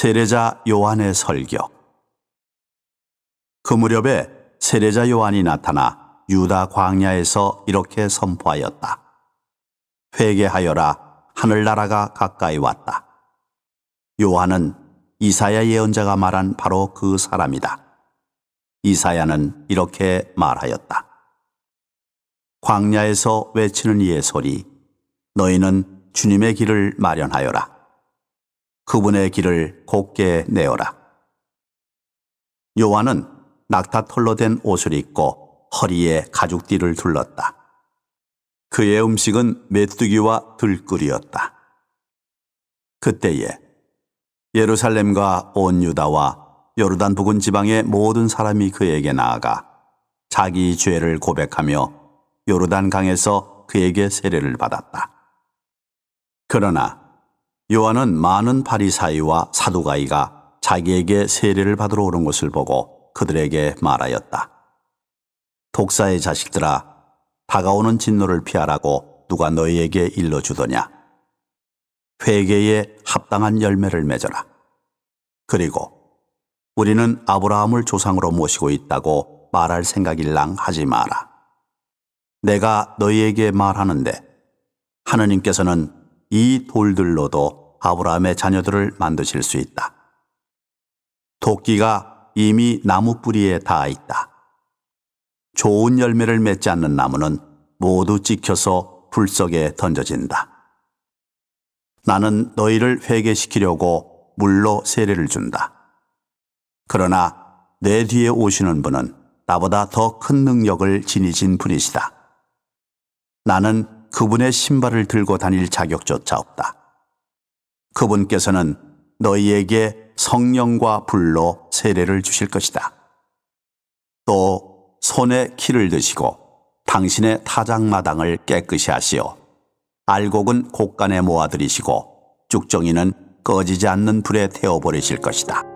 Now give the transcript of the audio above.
세례자 요한의 설교 그 무렵에 세례자 요한이 나타나 유다 광야에서 이렇게 선포하였다. 회개하여라 하늘나라가 가까이 왔다. 요한은 이사야 예언자가 말한 바로 그 사람이다. 이사야는 이렇게 말하였다. 광야에서 외치는 이의 소리, 너희는 주님의 길을 마련하여라. 그분의 길을 곱게 내어라. 요한은 낙타 털로 된 옷을 입고 허리에 가죽띠를 둘렀다. 그의 음식은 메뚜기와 들꿀이었다. 그때에 예루살렘과 온 유다와 요르단 부근 지방의 모든 사람이 그에게 나아가 자기 죄를 고백하며 요르단 강에서 그에게 세례를 받았다. 그러나 요한은 많은 바리사이와 사두가이가 자기에게 세례를 받으러 오는 것을 보고 그들에게 말하였다. 독사의 자식들아, 다가오는 진노를 피하라고 누가 너희에게 일러주더냐? 회개에 합당한 열매를 맺어라. 그리고 우리는 아브라함을 조상으로 모시고 있다고 말할 생각일랑 하지 마라. 내가 너희에게 말하는데 하느님께서는 이 돌들로도 아브라함의 자녀들을 만드실 수 있다. 도끼가 이미 나무 뿌리에 닿아 있다. 좋은 열매를 맺지 않는 나무는 모두 찍혀서 불 속에 던져진다. 나는 너희를 회개시키려고 물로 세례를 준다. 그러나 내 뒤에 오시는 분은 나보다 더 큰 능력을 지니신 분이시다. 나는 그분의 신발을 들고 다닐 자격조차 없다. 그분께서는 너희에게 성령과 불로 세례를 주실 것이다. 또 손에 키를 드시고 당신의 타작마당을 깨끗이 하시어 알곡은 곡간에 모아들이시고 쭉정이는 꺼지지 않는 불에 태워버리실 것이다.